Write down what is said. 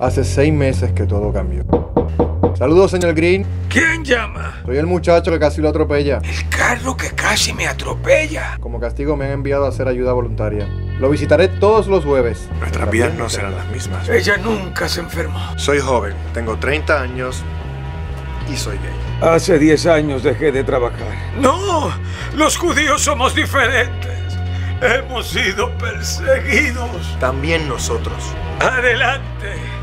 Hace seis meses que todo cambió. Saludos, señor Green. ¿Quién llama? Soy el muchacho que casi lo atropella. El carro que casi me atropella. Como castigo me han enviado a hacer ayuda voluntaria. Lo visitaré todos los jueves. Nuestras vidas no serán las mismas. Ella nunca se enfermó. Soy joven, tengo 30 años y soy gay. Hace 10 años dejé de trabajar. No, los judíos somos diferentes. Hemos sido perseguidos. También nosotros. Adelante.